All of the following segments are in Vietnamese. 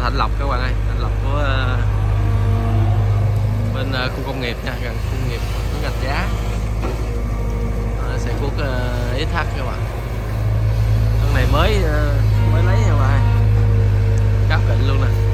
phà Thạnh Lộc các bạn ơi. Thạnh Lộc của uh, bên uh, khu công nghiệp nha gần khu công nghiệp của gạch giá uh, xe cuốc ờ, uh, SH các bạn. Con này mới uh, mới lấy nha bạn cáp kịnh luôn nè.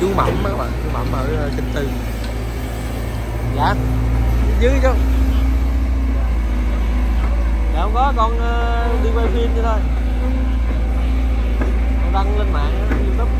Chú Mẩm các bạn, chú Mẩm ở ờ, Kinh Tư. Dạ. Dưới chứ. Dạ không có, con ờ, đi quay phim vậy thôi. Con đăng lên mạng ờ, youtube.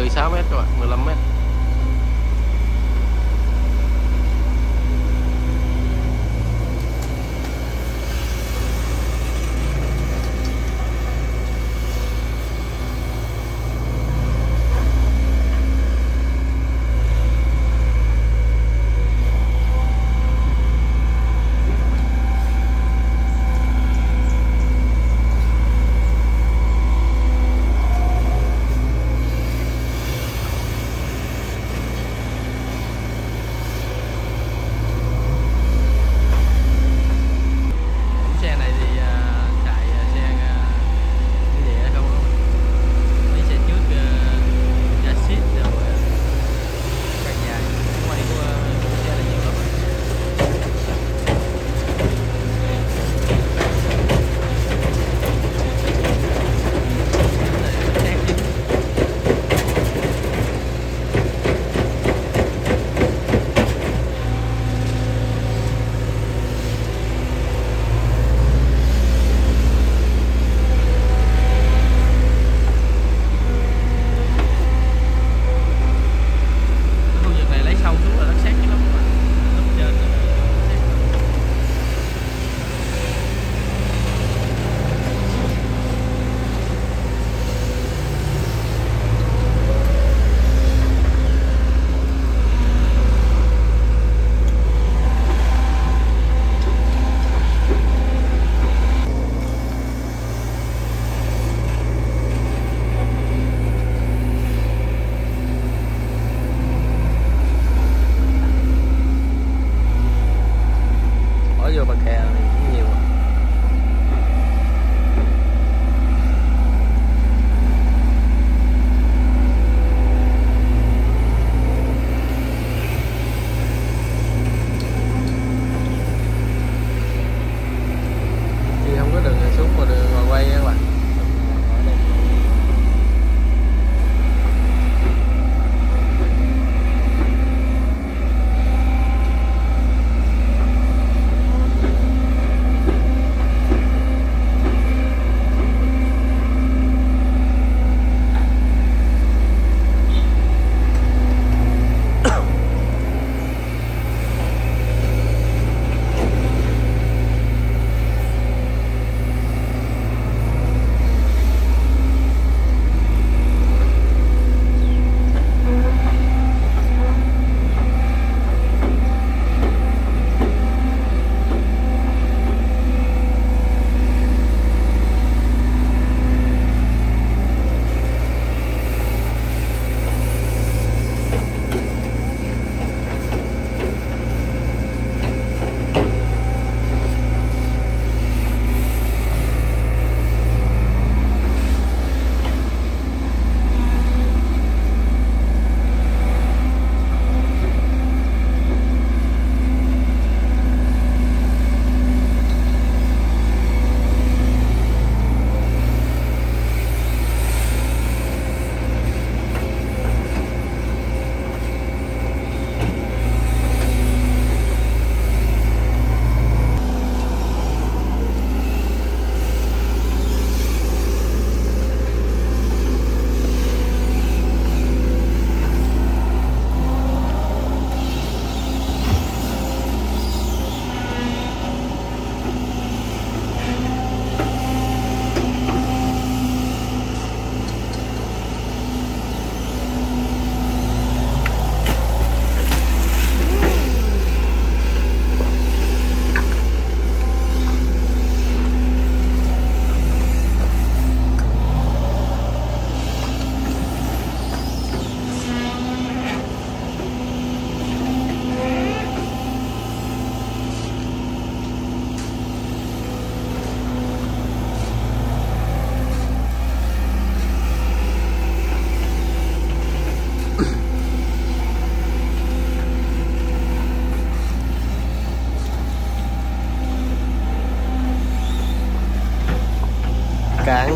16 mét các bạn 15 mét.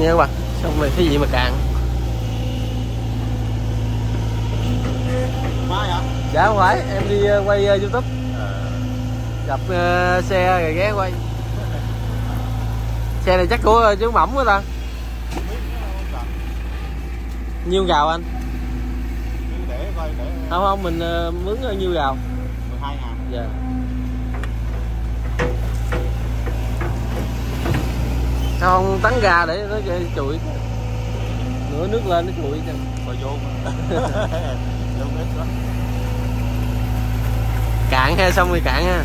Nha các bạn. Xong rồi cái gì mà cạn dạ không phải. Em đi ờ, quay ờ, youtube. Gặp ờ, xe rồi ghé quay. Xe này chắc của ờ, chú mỏng quá ta. Nhiêu gào anh? Để coi để. Không không mình ờ, mướn ờ, nhiêu gào? 12 ngàn. Dạ sao không tắn ga để nó chùi nửa nước lên nó chùi chứ Coi vô. Cạn ha xong rồi cạn ha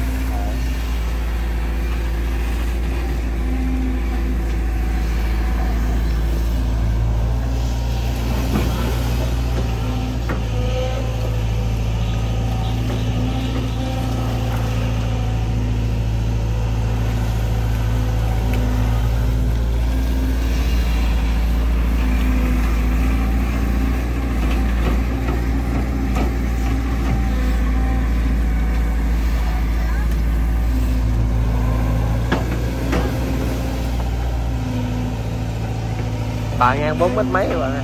bà ngang bốn mét mấy các bạn ơi.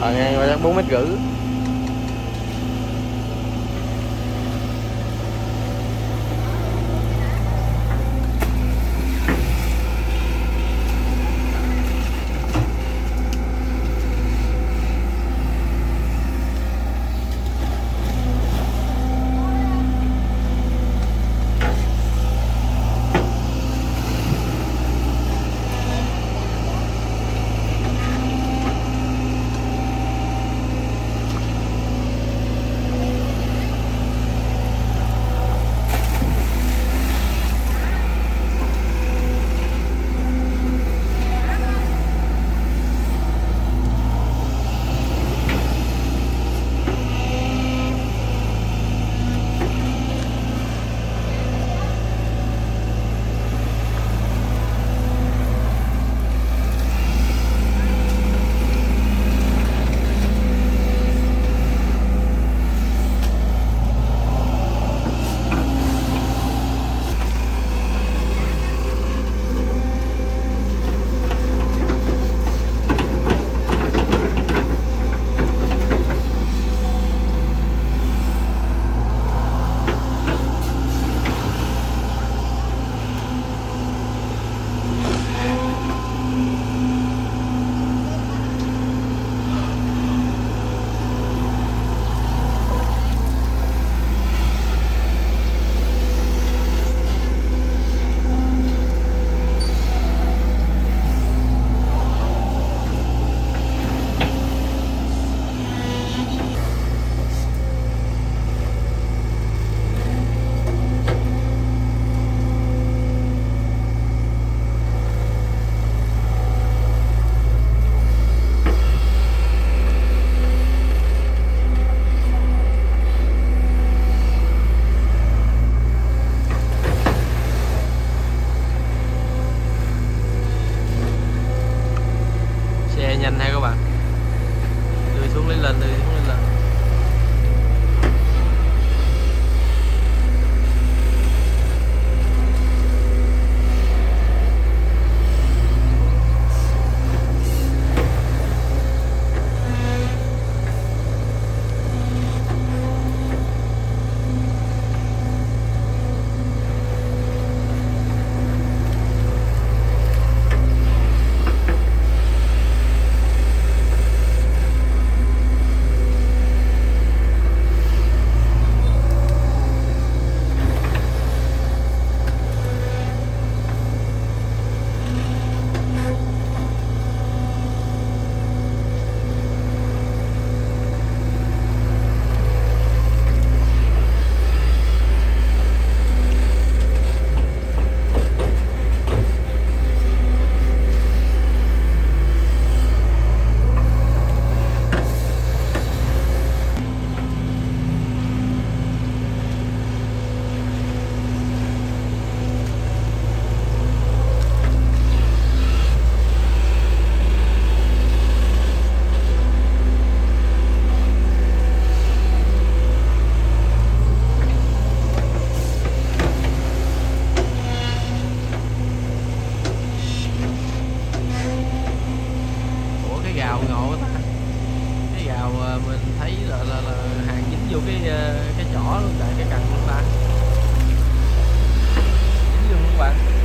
bà ngang chắc bốn mét rưỡi nhỏ luôn tại cái cần của ta. Đúng không các bạn.